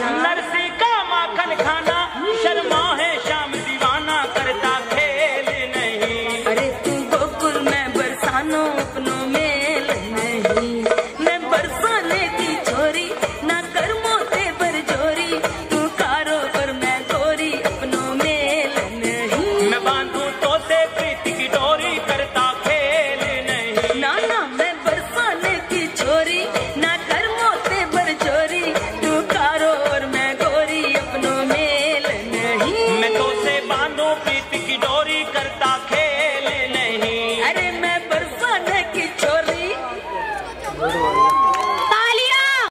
नरसी का माखन खाना।